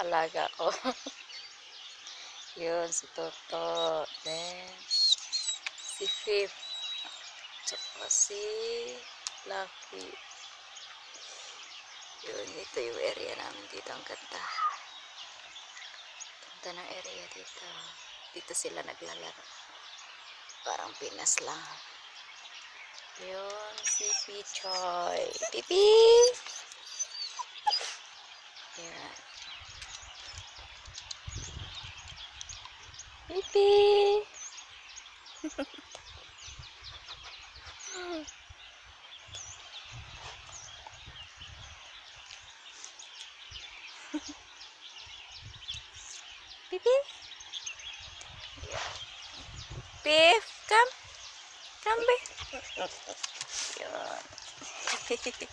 alaga ko. Yun, si Toto. Then, si Fifth. Tsaka si Lucky. Yun, ito yung area namin dito. Ang ganda. Ganda ng area dito. Dito sila naglalaro. Parang Pinas lang. Yun, si Pichoy. Pipi! Pipi! Pipi? Pif, come. Come, be. Yun.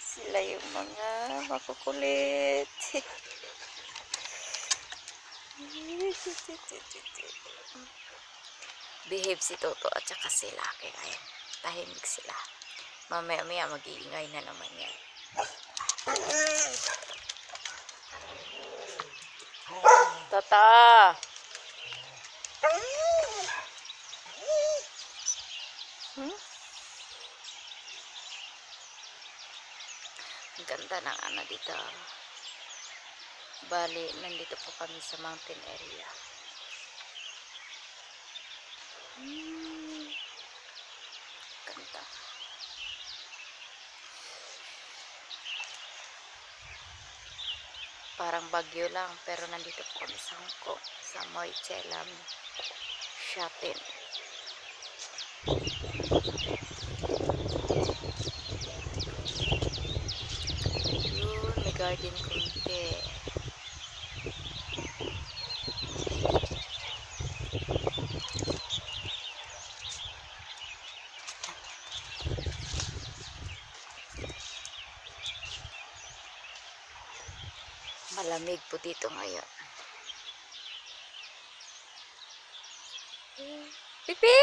Sila yung mga makukulit. Behave si Toto at saka sila. Kaya ayan, tahimik sila. Mamaya-maya mag-iingay na naman yan. Tata! Hmm? Ang ganda ng ano dito. Bali, nandito po kami sa mountain area. Hmm. Parang bagyo lang, pero nandito po kami sa Hong Kong, sa Moy Chelam Shopping. Yun, may garden. Malamig po dito ngayon. Pipi!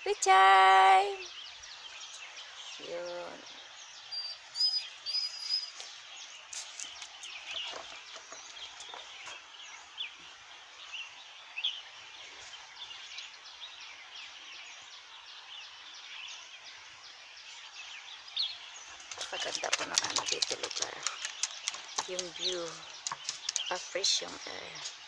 Pichay! Yun. Paganda po ng ano dito lugar. Yung view. Saka fresh air.